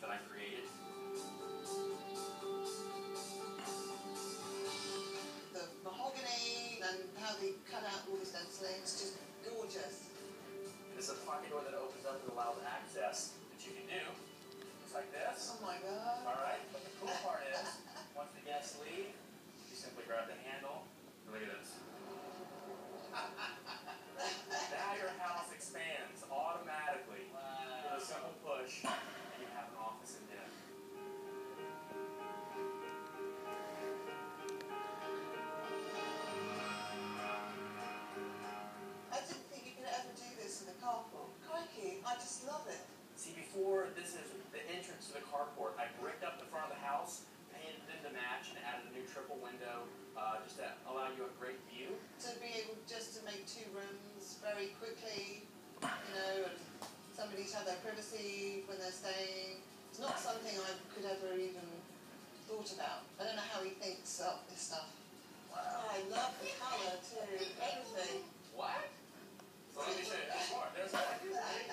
that I created. This is the entrance to the carport, I bricked up the front of the house, painted it to match, and added a new triple window uh, just to allow you a great view. To be able just to make two rooms very quickly, you know, and somebody to have their privacy when they're staying. It's not something I could ever even thought about. I don't know how he thinks up this stuff. Wow. I love the colour too, everything. What? So let me show you this part. There's what I do. Ready?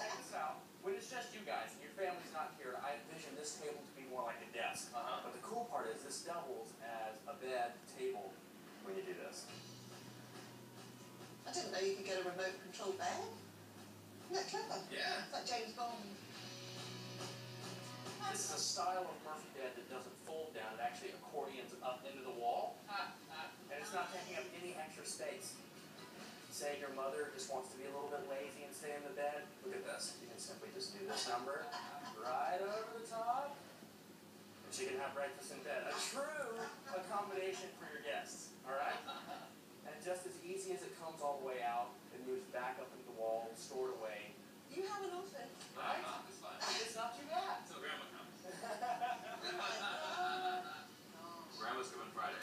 Check this out. When it's just you guys and your family's not here, I envision this table to be more like a desk. Uh-huh. But the cool part is this doubles as a bed table when you do this. I didn't know you could get a remote control bed. Isn't that clever? Yeah. It's like James Bond. This is a style of Murphy bed that doesn't fold down. It actually accordions up into the wall. Uh, uh, and it's not taking up any extra space. so you can have breakfast in bed. A true accommodation for your guests, all right? And just as easy as it comes all the way out and moves back up into the wall, stored away. You have an office, uh, right? Uh, it's fine. It's not too bad. So grandma comes. Grandma's coming Friday.